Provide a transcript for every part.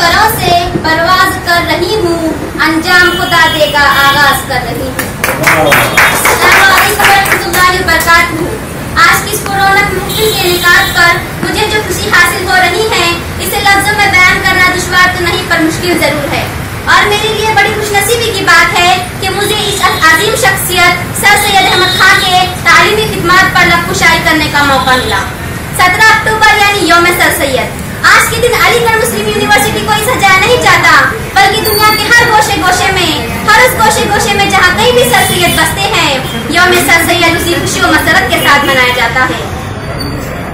परवाज कर रही हूँ, अंजाम खुदा देगा, आगाज़ कर रही हूँ। आज की इस कोरोना मुश्किल के निकाल पर मुझे जो खुशी हासिल हो रही है, इसे लफ्जों में बयान करना दुश्वार तो नहीं, पर मुश्किल ज़रूर है। और मेरे लिए बड़ी खुशनसीबी की बात है कि मुझे इस अजीम शख्सियत, सर सैयद अहमद खान के तालीमी खिदमत पर लबकुशाई करने का मौका मिला। सत्रह अक्टूबर, यानी योम सर सैयद। आज के दिन अलीगढ़ मुस्लिम यूनिवर्सिटी को सजाया नहीं जाता बल्कि दुनिया के हर गोशे गोशे में, हर उस गोशे गोशे में जहाँ कहीं भी सर सैयद बसते हैं, योम सर सैयद उसी खुशी और मसरत के साथ मनाया जाता है।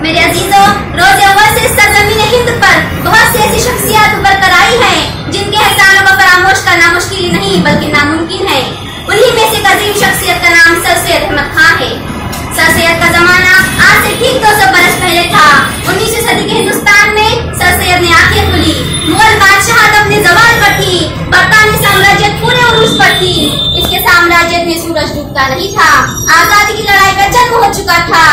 मेरे अजीजों, रोज अव्वल से सरजमीन हिंद पर बहुत सी ऐसी शख्सियात उभर कर आई है, जिनके एहसानों को फरामोश करना मुश्किल नहीं, बल्कि नामुमकिन में सूरज डूबता नहीं था। आज़ादी की लड़ाई का जन्म हो चुका था।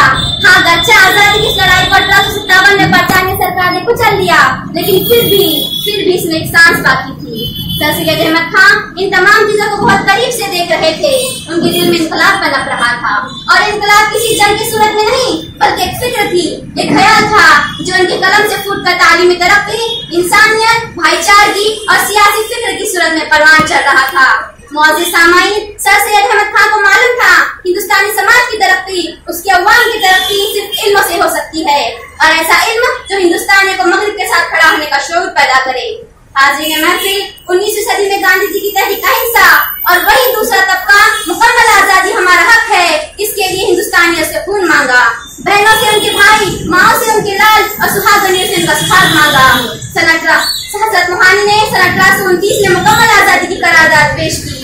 हाँ गच्चा आज़ादी की लड़ाई को अठारह सौ सत्तावन में बरतानी सरकार ने कुचल लिया। लेकिन फिर भी फिर भी इसमें एक सांस बाकी थी। सर सैयद अहमद खान इन तमाम चीज़ों को बहुत करीब से देख रहे थे। उनके दिल में इनकलाब पनप रहा था। और इनकलाब किसी जंग की सूरत में नहीं, बल्कि एक फ़िक्र थी, एक ख्याल था, जो उनके कलम से फूट कर तालीमी तरक्की इंसानियत, भाईचारगी और सियासी फ़िक्र की सूरत में परवान चल रहा था। मौजे सामाइन सर सैयद अहमद खान को मालूम था, हिंदुस्तानी समाज की तरक्की, उसके अवाम की तरक्की सिर्फ़ इल्म से हो सकती है। और ऐसा इल्म जो हिंदुस्तानी को मगरब के साथ खड़ा होने का शौक पैदा करे। हाजिर महफिल उन्नीसवीं सदी में गांधी जी की तहरीक अहिंसा और वही दूसरा तबका मुकम्मल आज़ादी हमारा हक है, इसके लिए हिंदुस्तानियों से खून मांगा। बहनों से उनके भाई, माओ से उनके लाल और सुहागनियों से उनका सुहाग मांगा। सन अठारह हज़रत रूहानी ने सन अठारह सौ उनतीस में मुकम्मल आज़ादी की करारदाद पेश की।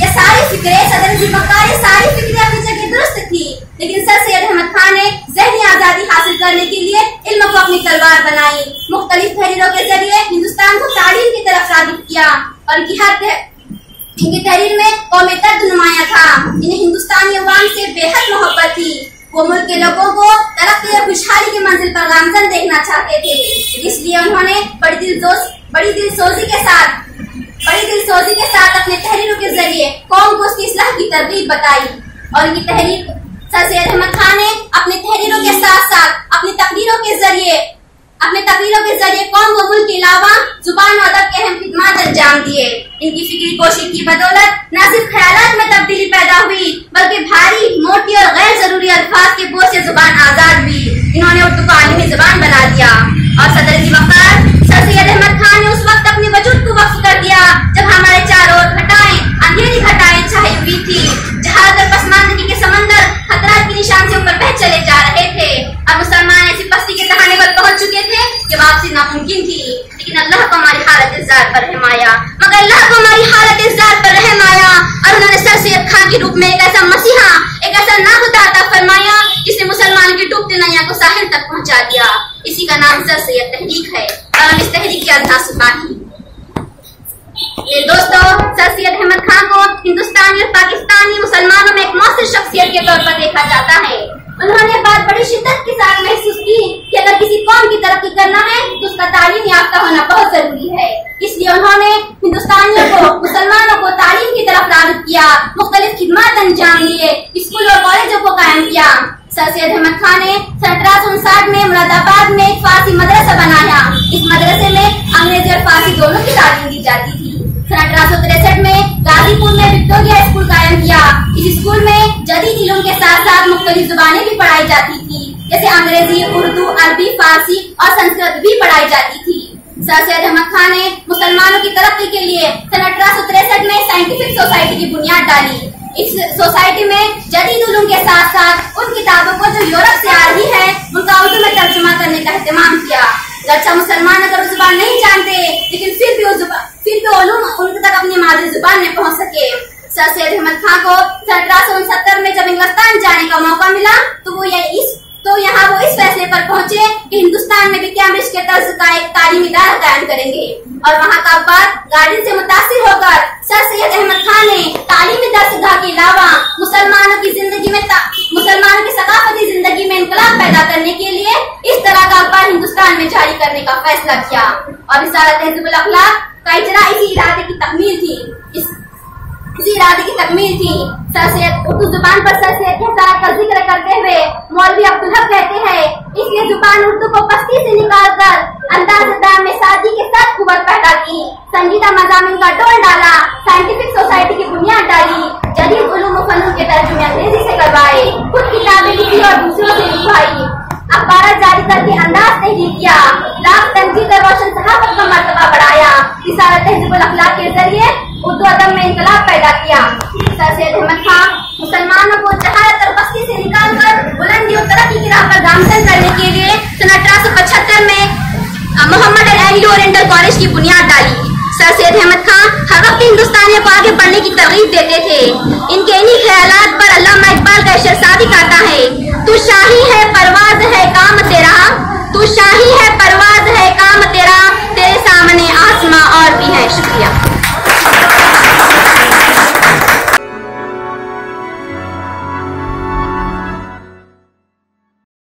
ये सारी फिक्रे, सदर जी बकार ये सारी फिक्रें अपनी जगह दुरुस्त थी। लेकिन सर सैयद अहमद खान ने जहनी आज़ादी हासिल करने के लिए इल्म को अपनी तलवार बनाई। मुख्तलिफ़ तहरीरों के ज़रिए हिंदुस्तान को तालीम की तरफ़ रागिब किया। और इनकी इनकी तहरीर में कौमी दर्द नुमाया था। इन्हें हिंदुस्तानी अवाम से बेहद मोहब्बत थी। वो मुल्क के लोगों को तरक्की और खुशहाली की मंजिल पर गामजन देखना चाहते थे। इसलिए उन्होंने बड़ी दिल बड़ी दिल सोजी के साथ बड़ी दिल सोजी के साथ अपने तहरीरों के ज़रिए कौम को उसकी इसलाह की तरगीब बताई। और इनकी तहरीर सर सैयद अहमद खान ने अपने तहरीरों के साथ साथ अपनी तकरीरों के ज़रिए, अपने तकरीरों के ज़रिए कौम व मुल्क के अलावा ज़ुबान और अदब के अहम खिदमत अंजाम दिए। इनकी फिक्री कोशिश की बदौलत न सिर्फ़ ख्याल में तब्दीली पैदा हुई, बल्कि भारी, मोटी और गैर ज़रूरी अल्फाज के बोझ से ज़ुबान आज़ाद हुई। इन्होंने उर्दू को आलमी ज़ुबान बना दिया। और सदर की वकार कि नामुमकिन थी, लेकिन अल्लाह को हमारी हालत इज्जार पर रहम आया मगर अल्लाह को हमारी हालत इज्जार पर रहम आया और उन्होंने सर सैयद खान के रूप में एक ऐसा मसीहा, एक ऐसा अता फरमाया जिसने मुसलमान की डूबते नैया को साहिल तक पहुँचा दिया। इसी का नाम सर सैयद तहरीक है, और हम इस तहरीक के अधा सिपाही ये दोस्तों, सर सैयद अहमद खान को हिंदुस्तानी और पाकिस्तानी मुसलमानों में एक मौसर शख्सियत के तौर पर देखा जाता है उन्होंने बात बड़ी शिद्दत के साथ महसूस की कि किसी कौम की तरक्की करना है तो उसका तालीम याफ्ता होना बहुत ज़रूरी है। इसलिए उन्होंने हिंदुस्तानियों को, मुसलमानों को तालीम की तरफ़ रागिब किया, मुख्तलिफ़ खिदमत अंजाम दिए, स्कूल और कॉलेजों को कायम किया। सर सैयद अहमद खान ने सन अठारह सौ उनसाठ में मुरादाबाद में एक फारसी मदरसा बनाया। इस मदरसे में अंग्रेज़ी और फारसी दोनों की तालीम दी जाती थी। सन अठारह सौ तिरसठ में गाजीपुर में विक्टोरिया स्कूल कायम किया। इस स्कूल में जदीद इलम के साथ साथ मुख्तलिफ़ जुबानें भी पढ़ाई जाती थी जैसे अंग्रेज़ी, उर्दू, अरबी, फारसी और संस्कृत भी पढ़ाई जाती थी। सर सैयद अहमद खान ने मुसलमानों की तरक्की के लिए सन अठारह में साइंटिफिक सोसाइटी की बुनियाद डाली। इस सोसाइटी में जदीद उलूम के साथ साथ उन किताबों को जो यूरोप से आ रही है, उनका उर्दू में तर्जुमा करने का अहतमाम किया। अच्छा मुसलमान अगर उस ज़ुबान नहीं जानते, लेकिन फिर भी उस फिर भी उलूम उनके तक अपनी मादरी ज़ुबान में पहुँच सके। सर सैयद अहमद खान को सन अठारह में जब इंग्लिस्तान जाने का मौका मिला तो वो ये इस तो यहाँ वो इस फैसले पर पहुँचे कि हिंदुस्तान में भी कैम्ब्रिज के तर्ज का एक तालीमी इदारा कायम करेंगे। और वहाँ का अखबार गार्डन से मुतासिर होकर सर सैयद अहमद खान ने तालीमी दरसगाह के अलावा मुसलमानों की ज़िंदगी में मुसलमानों की सकाफती ज़िंदगी में इनकलाब पैदा करने के लिए इस तरह का अखबार हिंदुस्तान में जारी करने का फैसला किया। और रिसाला तहजीबुल अखलाक का इजरा इसी इरादे की तकमील थी। इस इसी इरादे की तकमील थी। सर सैयद उर्दू ज़ुबान पर सर सैयद का ज़िक्र करते हुए मौलवी अब्दुल हक कहते हैं, इसलिए ज़ुबान उर्दू को पस्ती से निकाल कर अंदाज में सादगी के साथ कुवत पैदा की। संगीता मजामी का डोल डाला साइंटिफिक सोसाइटी की बुनियाद डाली, जदीद उलूम फनून के तर्जुमे अंग्रेज़ी से करवाए खुद किताबें लिखी और दूसरों से लिखवाई। अखबार जारी करके अंदाज नहीं किया, लाख तंजीद रोशन सहाबत का मरतबा बढ़ाया। रिसालत तहजीबुल अखलाक के ज़रिए उर्दू अदब में इंकलाब पैदा किया सर सैद अहमद खान मुसलमानों को जहात और बस्ती से निकाल कर बुलंदी और तरक्की की राह पर गामजन करने के लिए सन अठारह सौ पचहत्तर में मोहम्मद एंग्लो ओरिएंटल कॉलेज की बुनियाद डाली सर सैद अहमद खान हर वक्त हिंदुस्तानियों को आगे बढ़ने की तरगीब देते थे इनके इन्हीं ख्याल पर अल्लाह इकबाल का शेर सादिक आता है तू शाही है परवाज है काम तेरा तू शाही है परवाज है काम